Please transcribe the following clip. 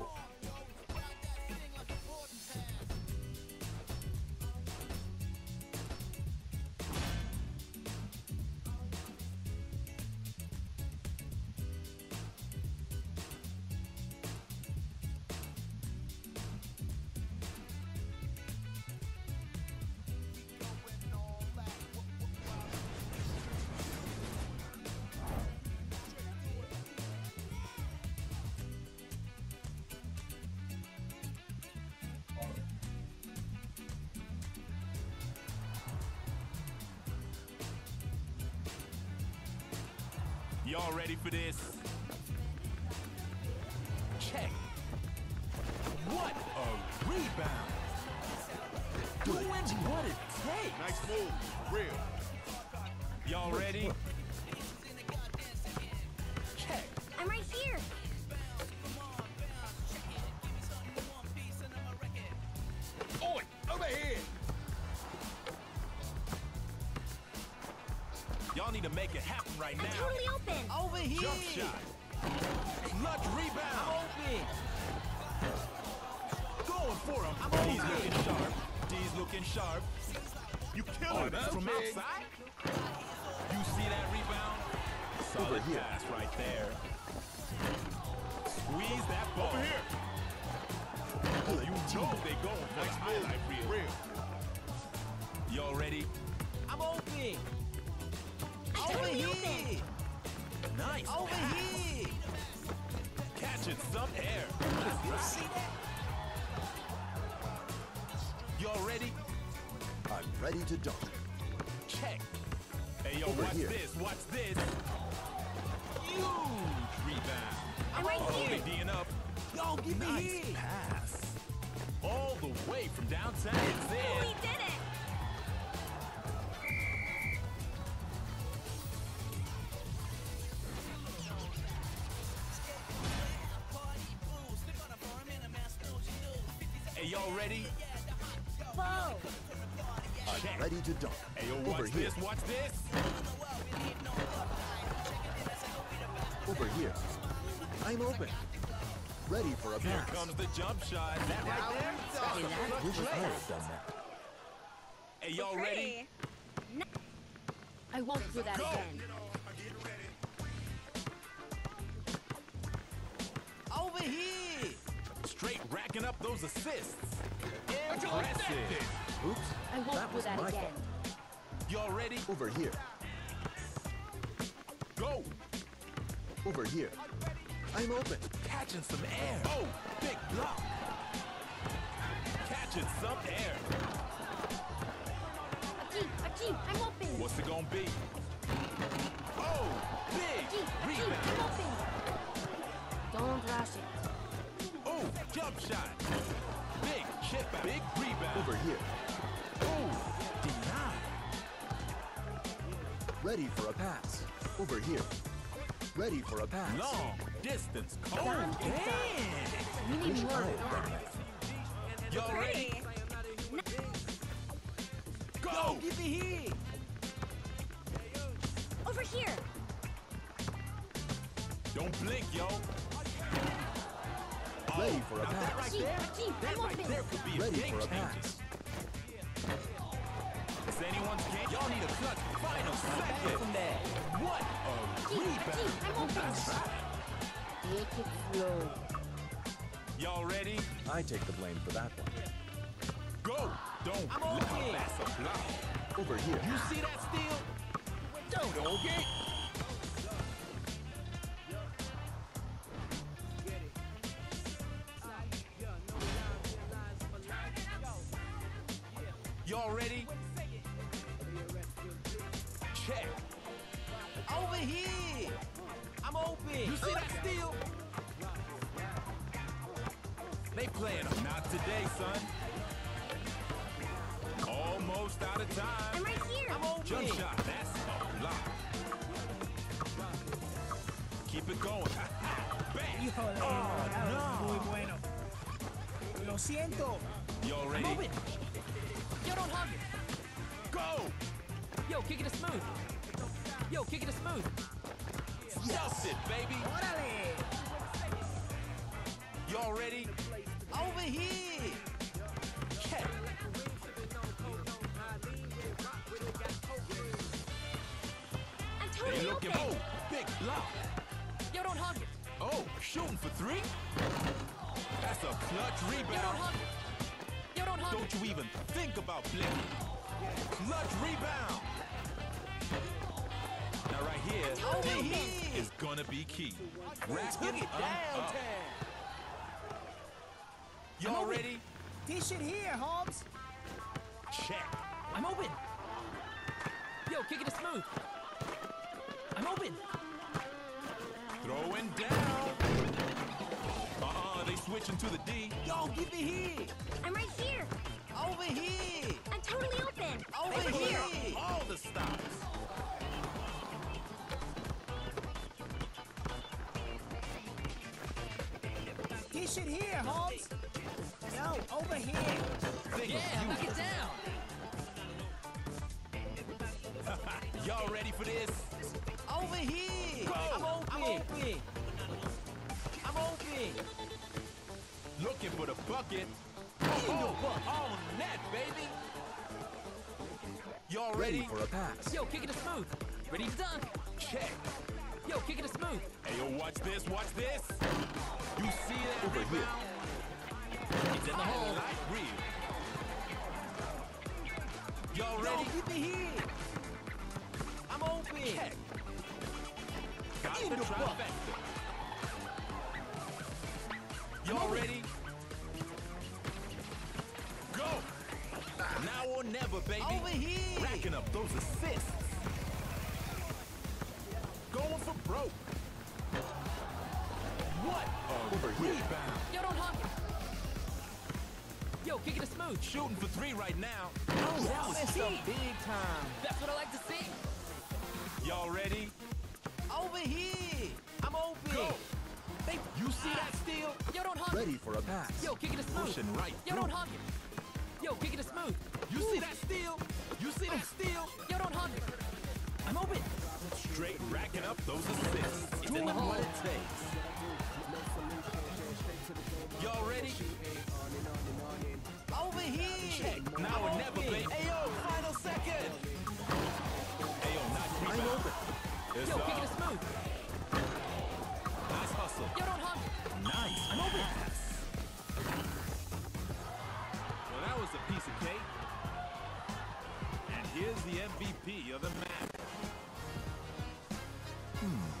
Four. Y'all ready for this? Check. What a rebound! Doing what it takes. Nice move. Real. Y'all ready? Need to make it happen right I'm now. totally open. Over here. Jump shot. Clutch rebound. Open. Going for him. I'm D's open. looking sharp. D's looking sharp. You killing it that's from big. outside. You see that rebound? Solid here. pass right there. Squeeze that ball. Over here. Oh, you know they going for Nice the highlight move. reel. Real. Y'all ready? I'm open. I'm Over here. open. Nice. Over pass. here. Catching some air. You see that? Y'all ready? I'm ready to dunk. Check. Hey, yo, Over watch here. this. Watch this. Huge rebound. I'm right Oh, here. they D'ing up. Yo, give me Nice here. pass. All the way from downtown. It's We in. did y'all ready? Whoa. I'm ready to dunk. Hey, yo, Over watch here. Watch this. Over here. I'm open. Ready for a Here comes the jump shot. That right there? That's a clutch Wish I had done that. Hey, y'all ready? Pretty. I won't do that Go. again. Over here. Straight racking up those assists. Impressive. Oops. I won't That was that my again. Y'all ready? Over here. Go. Over here. I'm open. Catching some air. Oh, big block. Catching some air. Akeem, Akeem, I'm open. What's it gonna be? Oh, big Akeem, Akeem, I'm open. Don't rush it. Oh, jump shot. Big chip out. Big rebound. Over here. Oh, denied. Ready for a pass. Over here. Ready for a pass. Long distance. Oh, Down damn. We need Wish more. had done that. Y'all ready? Pretty. Go. Give me here. Over here. Don't blink, yo. Ready for a Now that pass. right Akeem, there, Akeem, that right open. there could be a Ready game for a changer. pass. It's anyone's game. Y'all need a clutch final second. From there. What a Akeem, rebound. Akeem, I'm open. Take it slow. Y'all ready? I take the blame for that one. Go. Don't I'm let open. him pass a block. Over here. You see that steal? Don't okay? Y'all ready? Check. Over here. I'm open. You see that steal? They playing them. Not today, son. Almost out of time. I'm right here. I'm open. Jump shot. That's a block. Keep it going. Bang. Híjole, Oh, that was no. muy bueno. Lo siento. Y'all I'm ready? open. Yo, don't hug it. Go. Yo, kick it to smooth. Yo, kick it to smooth. Stuffed it, baby. Órale. Y'all ready? Over here. Check. I'm totally looking. open. Oh, big block. Yo, don't hug it. Oh, shooting for three? That's a clutch rebound. hug it. Yo, don't hug Don't it. you even think about blinking. Clutch rebound. Now right here open. here. is gonna be key. Racking it downtown. Y'all ready? Dish it here, Holmes. Check. I'm open. Yo, kick it smooth. I'm open. Throwing down. They switching to the D. Yo, give it here. I'm right here. Over here. I'm totally open. Over Over here. here. All the stops. Dish it here, Holmes. No, over here. Yeah, of knock it down. you. Y'all ready for this? Over here. Go. I'm open. I'm open. I'm open. Looking for the bucket. Oh, oh, on net, baby. Y'all Ready ready? for a pass. Yo, kick it to smooth. Ready to dunk. Check. Yo, kick it to smooth. Hey, yo, watch this, watch this. You see that Over here. rebound? It's Now or never, baby. Over here. Racking up those assists. Going for broke. What a Over here. rebound. Yo, don't honk it. Yo, kick it to smooth. Shooting for three right now. Oh, that was Let's some big time. That's what I like to see. Y'all ready? Over here. I'm open. Go! Hey, you see that steal? Yo, don't honk Ready for a pass. Yo, kick it to smooth. Pushing right Yo, through. don't honk it. Yo, kick it to smooth. You see that steal? You see that steal? Yo, don't honk it. I'm open. Straight racking up those assists. It's in the oh. hole. what it takes. Y'all ready? Over here. Now MVP of the match. Hmm.